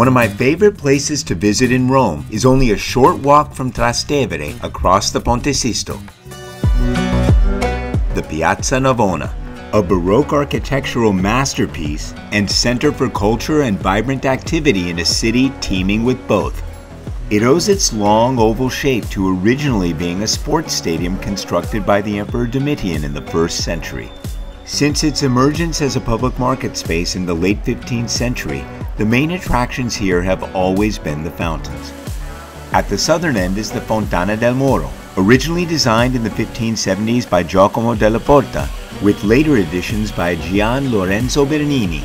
One of my favorite places to visit in Rome is only a short walk from Trastevere across the Ponte Sisto. The Piazza Navona, a Baroque architectural masterpiece and center for culture and vibrant activity in a city teeming with both. It owes its long oval shape to originally being a sports stadium constructed by the Emperor Domitian in the 1st century. Since its emergence as a public market space in the late 15th century, the main attractions here have always been the fountains. At the southern end is the Fontana del Moro, originally designed in the 1570s by Giacomo della Porta, with later additions by Gian Lorenzo Bernini.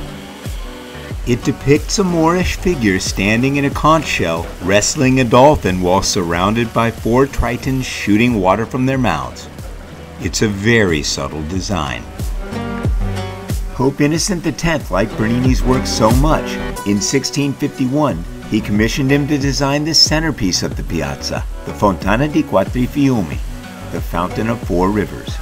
It depicts a Moorish figure standing in a conch shell, wrestling a dolphin while surrounded by four tritons shooting water from their mouths. It's a very subtle design. Pope Innocent X liked Bernini's work so much, in 1651, he commissioned him to design the centerpiece of the piazza, the Fontana di Quattro Fiumi, the Fountain of Four Rivers.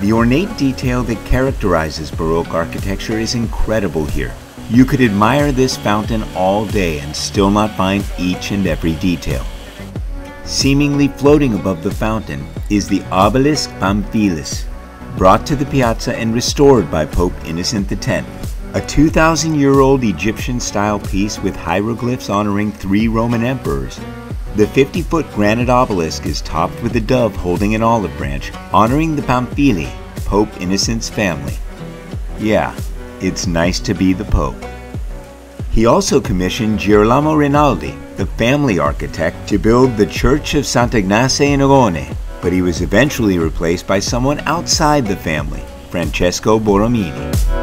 The ornate detail that characterizes Baroque architecture is incredible here. You could admire this fountain all day and still not find each and every detail. Seemingly floating above the fountain is the Obelisk Pamphilis, brought to the piazza and restored by Pope Innocent X. A 2,000 year old Egyptian style piece with hieroglyphs honoring three Roman emperors. The 50 foot granite obelisk is topped with a dove holding an olive branch, honoring the Pamphili, Pope Innocent's family. Yeah, it's nice to be the Pope. He also commissioned Girolamo Rainaldi, the family architect, to build the Church of Sant'Agnese in Agone, but he was eventually replaced by someone outside the family, Francesco Borromini.